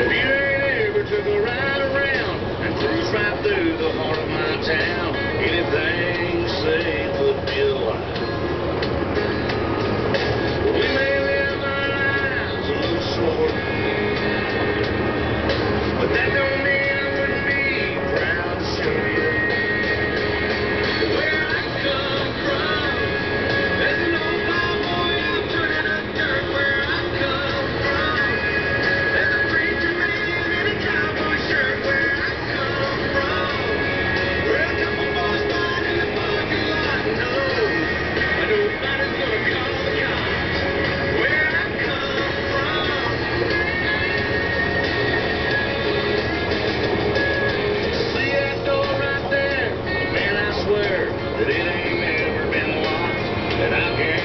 If you ain't ever took a ride around and cruise right through the heart of my town, anything say would be a. We may live our lives a little slower that it ain't never been lost, and I'm here.